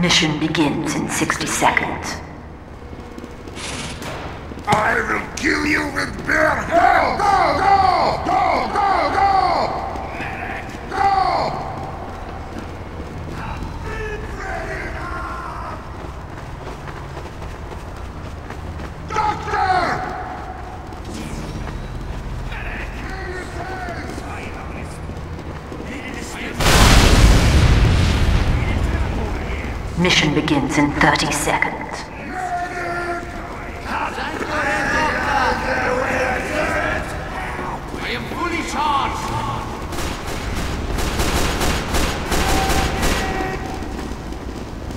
Mission begins in 60 seconds. I will kill you with bare hands! Go, go, go, go, go! Go! Doctor! Mission begins in 30 seconds. I am fully charged!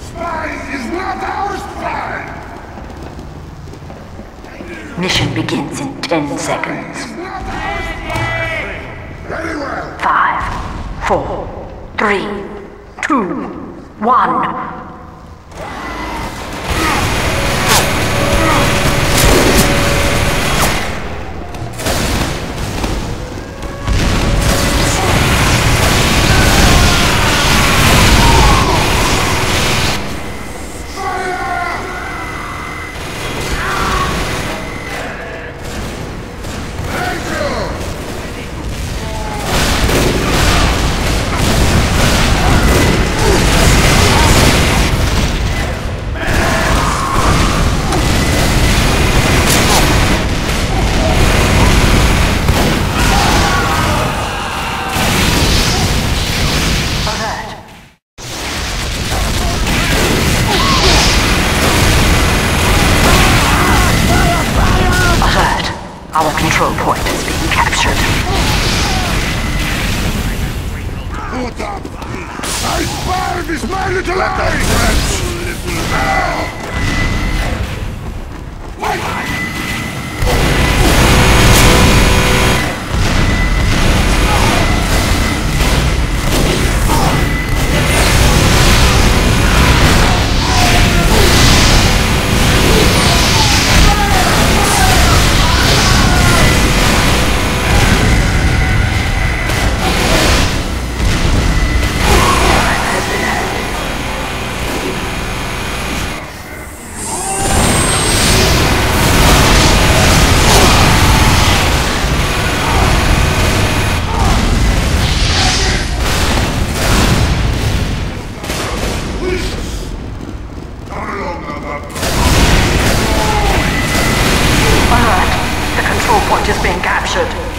Spy is not our spy! Mission begins in 10 seconds. Not our spy! Very well. Five, four, three, two, one. Control point is being captured. Put up! I spy this my little eye! Being captured.